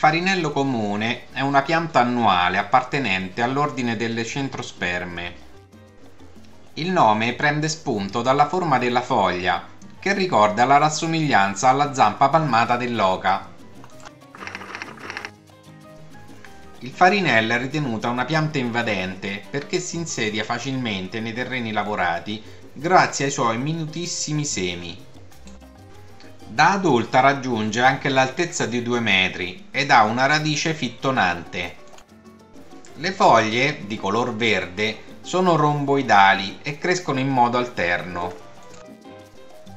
farinello comune è una pianta annuale appartenente all'ordine delle centrosperme. Il nome prende spunto dalla forma della foglia, che ricorda la rassomiglianza alla zampa palmata dell'oca. Il farinello è ritenuta una pianta invadente perché si insedia facilmente nei terreni lavorati grazie ai suoi minutissimi semi. Da adulta raggiunge anche l'altezza di 2 metri ed ha una radice fittonante. Le foglie, di color verde, sono romboidali e crescono in modo alterno.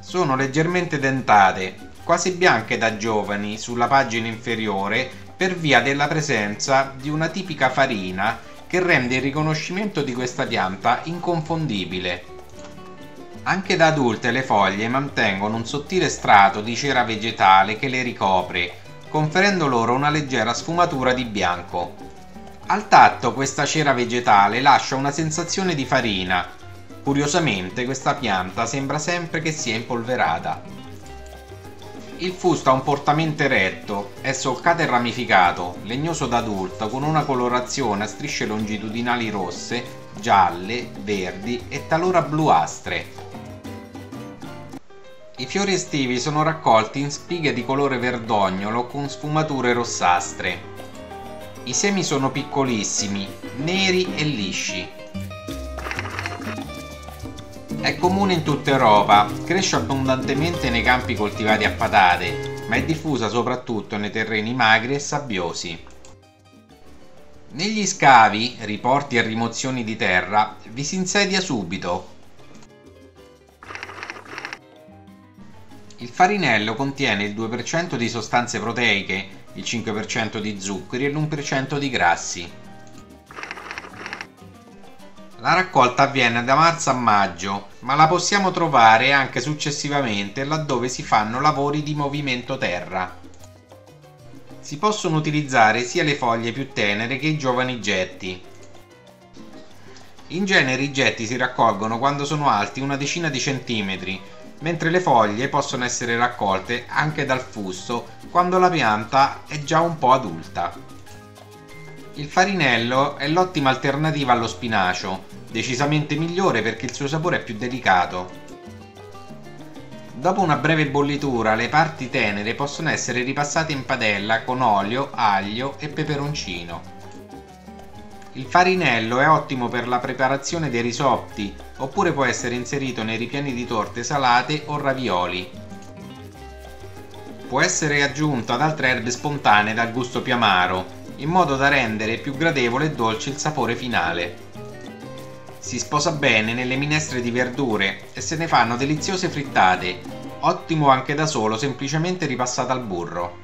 Sono leggermente dentate, quasi bianche da giovani sulla pagina inferiore per via della presenza di una tipica farina che rende il riconoscimento di questa pianta inconfondibile. Anche da adulte le foglie mantengono un sottile strato di cera vegetale che le ricopre, conferendo loro una leggera sfumatura di bianco. Al tatto questa cera vegetale lascia una sensazione di farina. Curiosamente questa pianta sembra sempre che sia impolverata. Il fusto ha un portamento eretto, è solcato e ramificato, legnoso d'adulto con una colorazione a strisce longitudinali rosse, gialle, verdi e talora bluastre. I fiori estivi sono raccolti in spighe di colore verdognolo con sfumature rossastre. I semi sono piccolissimi, neri e lisci. È comune in tutta Europa, cresce abbondantemente nei campi coltivati a patate, ma è diffusa soprattutto nei terreni magri e sabbiosi. Negli scavi, riporti e rimozioni di terra, vi si insedia subito, Il farinello contiene il 2% di sostanze proteiche, il 5% di zuccheri e l'1% di grassi. La raccolta avviene da marzo a maggio, ma la possiamo trovare anche successivamente laddove si fanno lavori di movimento terra. Si possono utilizzare sia le foglie più tenere che i giovani getti. In genere i getti si raccolgono quando sono alti una decina di centimetri, mentre le foglie possono essere raccolte anche dal fusto quando la pianta è già un po' adulta. Il farinello è l'ottima alternativa allo spinacio, decisamente migliore perché il suo sapore è più delicato. Dopo una breve bollitura le parti tenere possono essere ripassate in padella con olio, aglio e peperoncino. Il farinello è ottimo per la preparazione dei risotti, oppure può essere inserito nei ripiani di torte salate o ravioli. Può essere aggiunto ad altre erbe spontanee dal gusto più amaro, in modo da rendere più gradevole e dolce il sapore finale. Si sposa bene nelle minestre di verdure e se ne fanno deliziose frittate, ottimo anche da solo semplicemente ripassato al burro.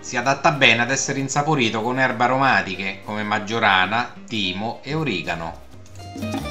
Si adatta bene ad essere insaporito con erbe aromatiche come maggiorana, timo e origano.